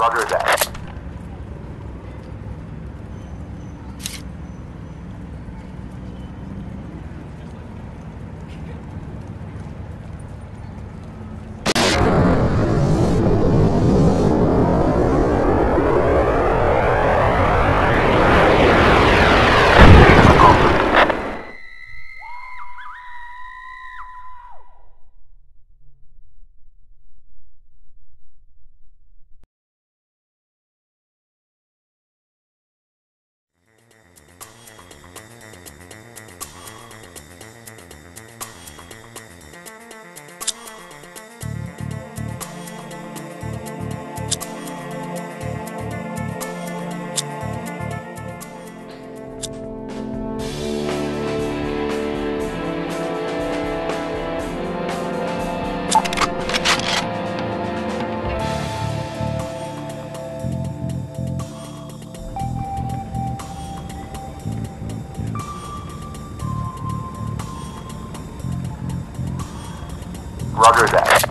Roger that. Roger that.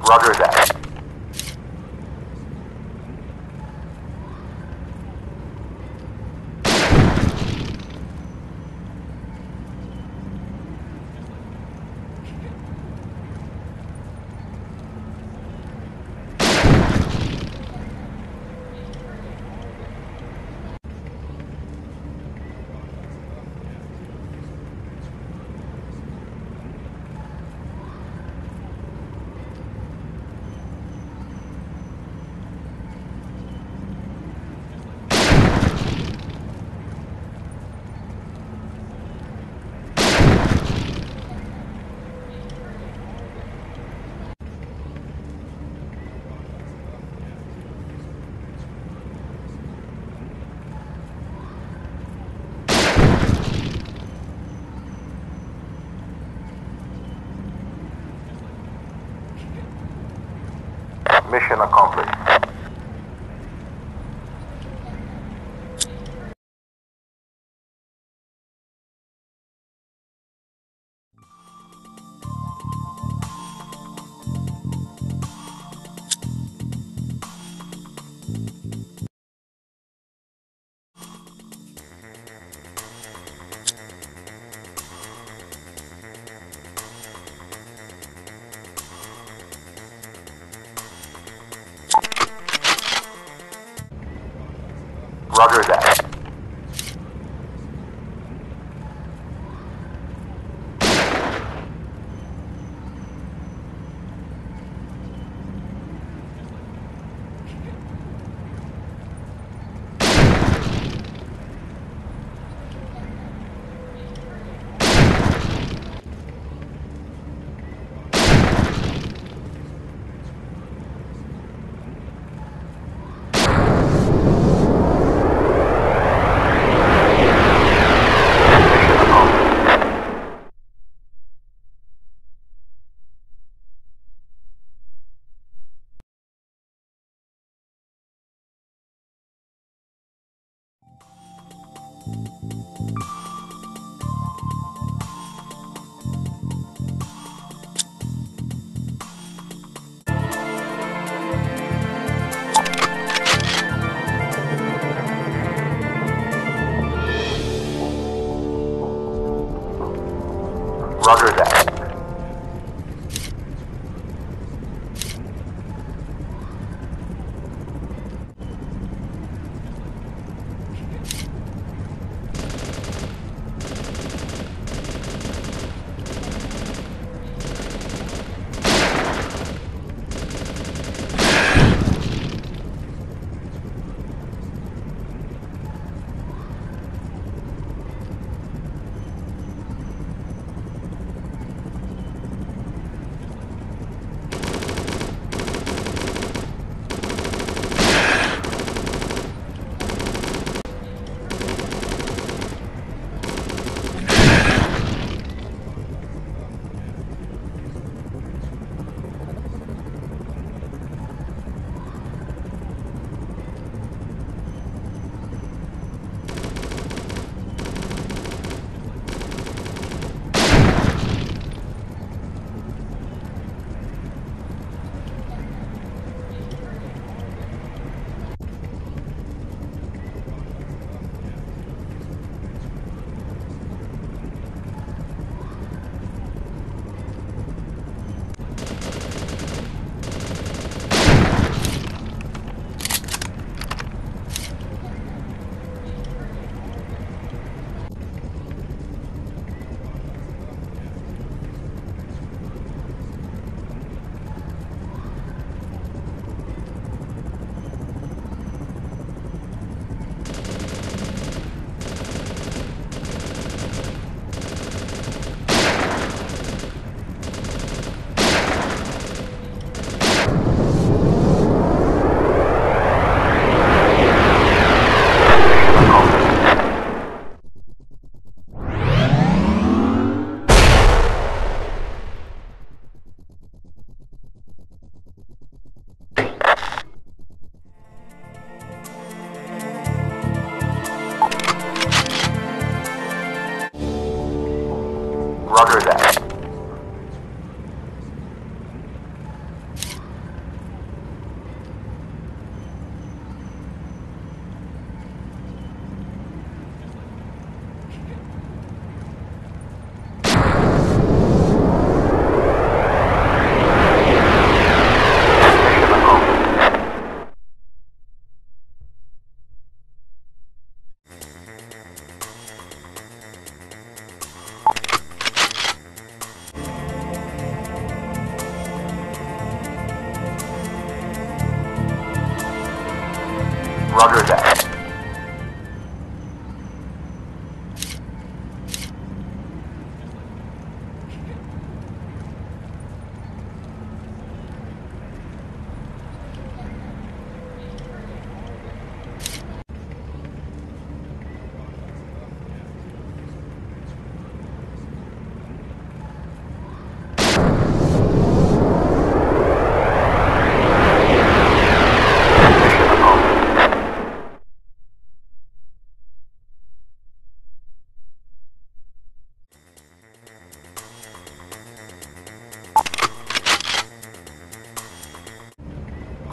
Roger that. Mission accomplished. Roger that.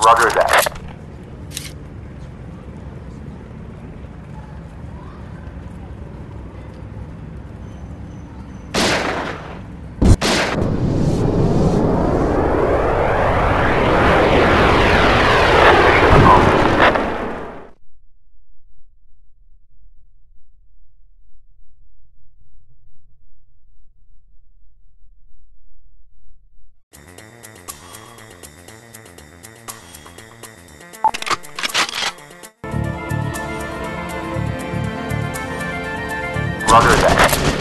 Roger that. Roger that.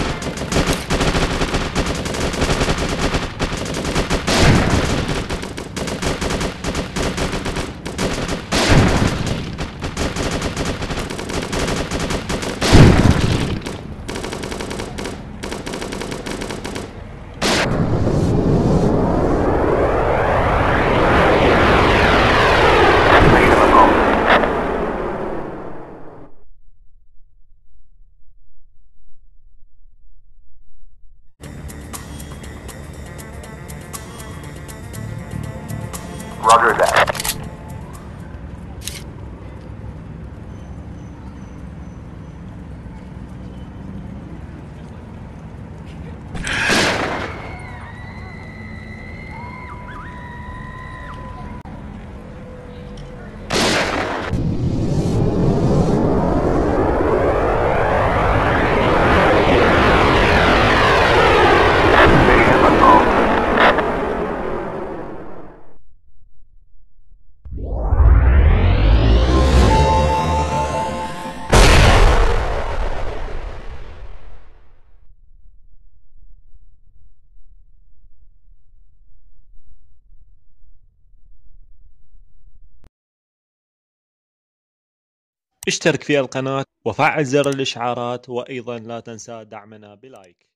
Roger that. اشترك في القناة وفعل زر الإشعارات وأيضا لا تنسى دعمنا بلايك.